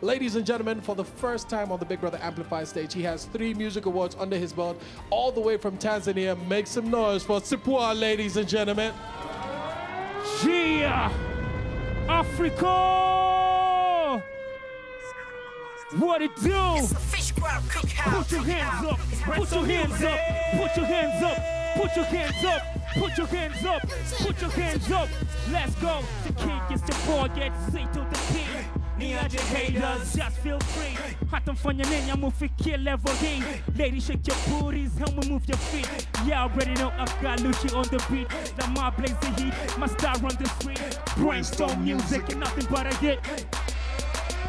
Ladies and gentlemen, for the first time on the Big Brother Amplified stage, he has three music awards under his belt, all the way from Tanzania. Make some noise for CPwaa, ladies and gentlemen. Yeah, Africa. What it do? Put your hands up. Put your hands up. Put your hands up. Put your hands up. Put your hands up. Put your hands up. Let's go. The king is the boy. Get say to the king. Ni aje haters, just feel free. Hata mfanya nini amufikie level hii. Ladies shake your booties, help me move your feet. Yeah, I already know I've got Lucci on the beat. The mob blaze the heat, my star on the street. Brainstorm music and nothing but a hit.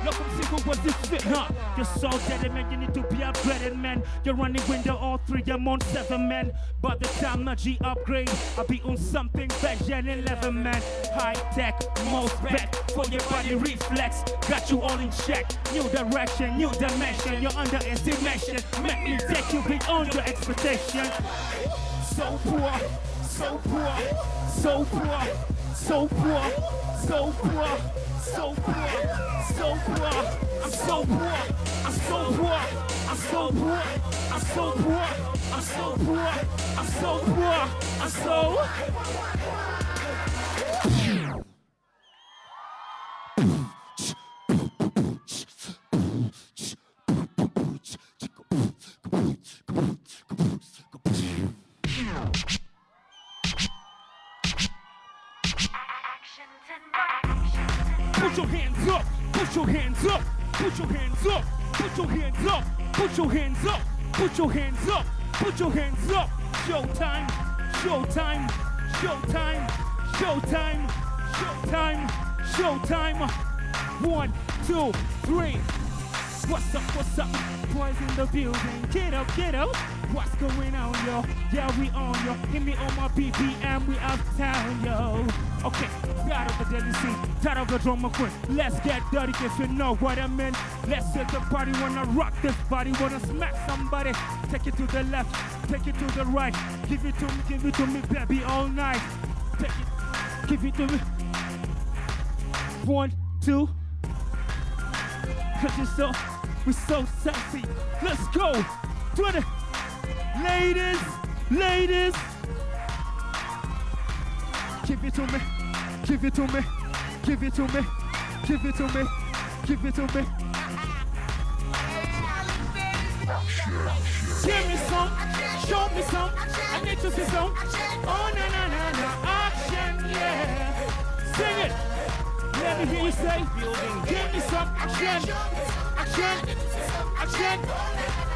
Look, I'm single, this fit, huh? You're so dead, man, you need to be upgraded, man. You're running window all three, I'm on seven, man. By the time my G upgrade, I'll be on something better than 11, man. High tech, most bet for your body reflex. Got you all in check. New direction, new dimension, you're under underestimation. Make me take you beyond your expectation. So poor, so poor, so poor, so poor, so poor, so poor, so poor. I'm so poor, I'm so poor, I'm so poor, I'm so poor, I'm so poor, I'm so poor, I'm so. Your hands up, put your hands up, put your hands up, put your hands up, put your hands up, put your hands up, put your hands up. Showtime, showtime, showtime, showtime, showtime, showtime. One, two, three. What's up, what's up? Boys in the building. Get up, get up. What's going on, yo? Yeah, we on, yo. Hit me on my BPM, we uptown, yo. Okay, out of the deadly scene, tired of the drama queen. Let's get dirty if you know what I mean. Let's set the party, wanna rock this body, wanna smack somebody. Take it to the left, take it to the right. Give it to me, give it to me, baby, all night. Take it, give it to me. One, two. Cause you're so, we're so sexy. Let's go. To the ladies, ladies. Give it to me, give it to me, give it to me, give it to me, give it to me. Give me some, show me some. I need to see some. Oh na na na na, action, yeah. Sing it. Let me hear you say, give me some action, action, action, yeah.